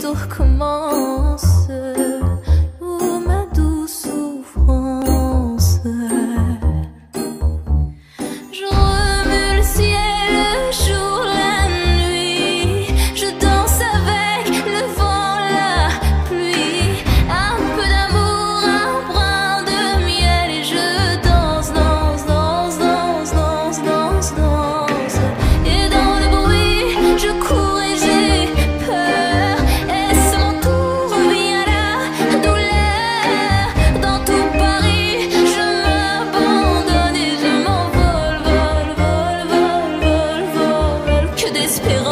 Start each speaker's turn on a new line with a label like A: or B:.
A: tout recommence. espérance.